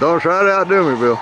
Don't try to outdo me, Bill.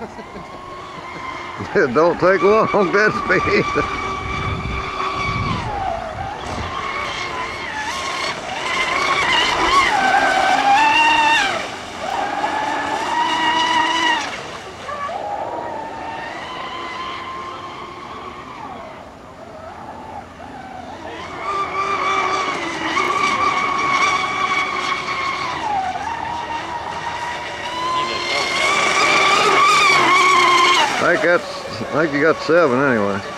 Wide. Don't take long that speed. I that's, I think you got seven anyway.